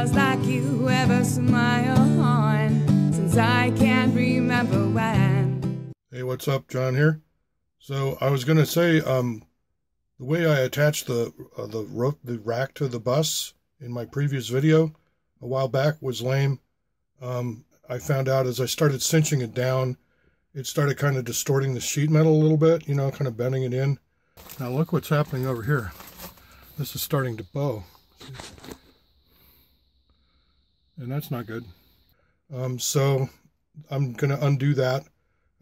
you ever smile on? Since I can't remember when. Hey, what's up, Jon here. So I was gonna say, um, the way I attached the uh, the ro- the rack to the bus in my previous video a while back was lame. Um, I found out as I started cinching it down, it started kind of distorting the sheet metal a little bit, you know, kind of bending it in. Now look what's happening over here. This is starting to bow. And that's not good. Um, so I'm going to undo that.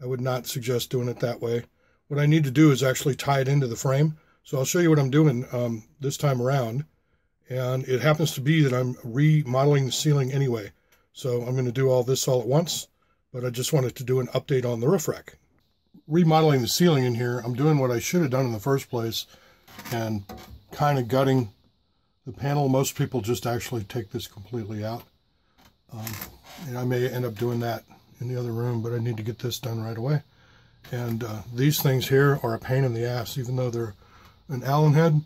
I would not suggest doing it that way. What I need to do is actually tie it into the frame. So I'll show you what I'm doing um, this time around. And it happens to be that I'm remodeling the ceiling anyway. So I'm going to do all this all at once, but I just wanted to do an update on the roof rack. Remodeling the ceiling in here, I'm doing what I should have done in the first place and kind of gutting the panel. Most people just actually take this completely out. Um, and I may end up doing that in the other room, but I need to get this done right away. And uh, these things here are a pain in the ass, even though they're an Allen head.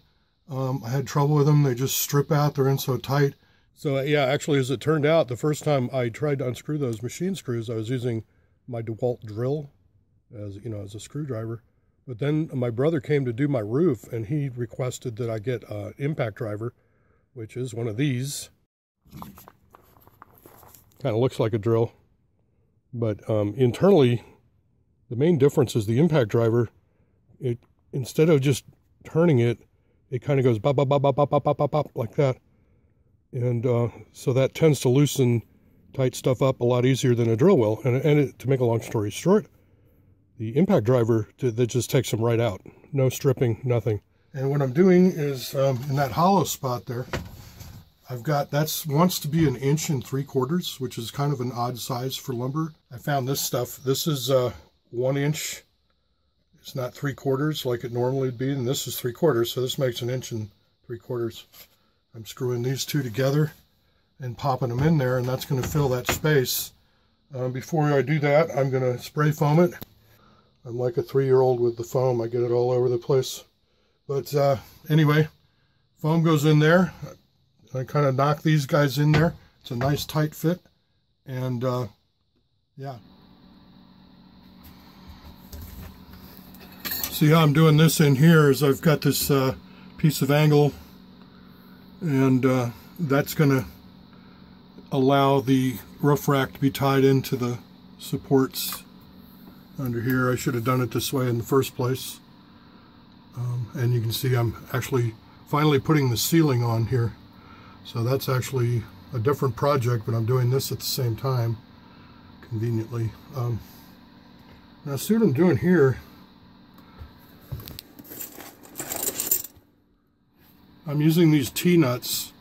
Um, I had trouble with them. They just strip out. They're in so tight. So yeah, actually, as it turned out, the first time I tried to unscrew those machine screws, I was using my DeWalt drill as you know as a screwdriver. But then my brother came to do my roof, and he requested that I get an impact driver, which is one of these. Kind of looks like a drill, but um, internally, the main difference is the impact driver. It instead of just turning it, it kind of goes bop bop bop bop bop bop bop bop like that, and uh, so that tends to loosen tight stuff up a lot easier than a drill will. And, and it, to make a long story short, the impact driver that just takes them right out, no stripping, nothing. And what I'm doing is um, in that hollow spot there, I've got, that's wants to be an inch and three quarters, which is kind of an odd size for lumber. I found this stuff. This is uh, one inch. It's not three quarters like it normally would be, and this is three quarters, so this makes an inch and three quarters. I'm screwing these two together and popping them in there, and that's going to fill that space. Uh, before I do that, I'm going to spray foam it. I'm like a three-year-old with the foam. I get it all over the place. But uh, anyway, foam goes in there. I kind of knock these guys in there. It's a nice tight fit. And uh, yeah. See how I'm doing this in here is I've got this uh, piece of angle and uh, that's going to allow the roof rack to be tied into the supports under here. I should have done it this way in the first place. Um, and you can see I'm actually finally putting the ceiling on here. So that's actually a different project, but I'm doing this at the same time, conveniently. Um, now see what I'm doing here. I'm using these T-nuts.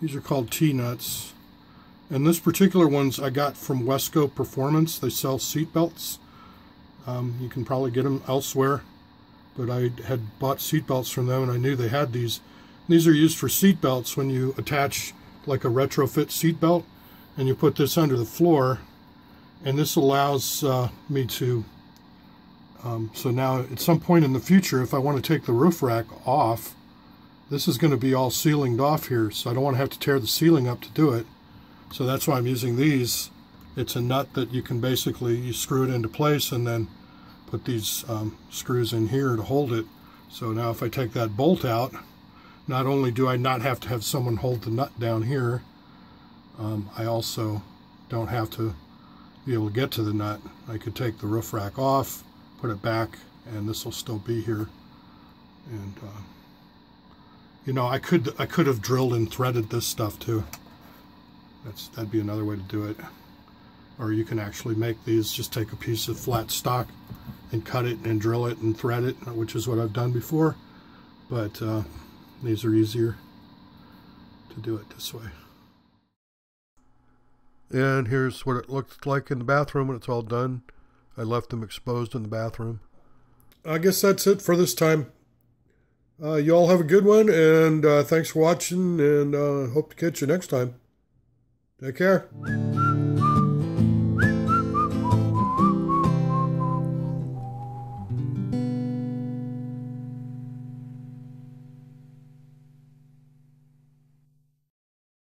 These are called T-nuts. And this particular ones I got from Wesco Performance. They sell seat belts. Um, you can probably get them elsewhere, but I had bought seat belts from them and I knew they had these. These are used for seat belts when you attach like a retrofit seat belt and you put this under the floor and this allows uh, me to um, so now at some point in the future if I want to take the roof rack off this is going to be all ceilinged off here so I don't want to have to tear the ceiling up to do it so that's why I'm using these it's a nut that you can basically you screw it into place and then put these um, screws in here to hold it. So now if I take that bolt out, not only do I not have to have someone hold the nut down here, um, I also don't have to be able to get to the nut. I could take the roof rack off, put it back, and this will still be here. And uh, you know, I could I could have drilled and threaded this stuff too. That's that'd be another way to do it or you can actually make these just take a piece of flat stock and cut it and drill it and thread it which is what I've done before but uh, these are easier to do it this way. And here's what it looks like in the bathroom when it's all done. I left them exposed in the bathroom. I guess that's it for this time. Uh, you all have a good one and uh, thanks for watching and uh, hope to catch you next time. Take care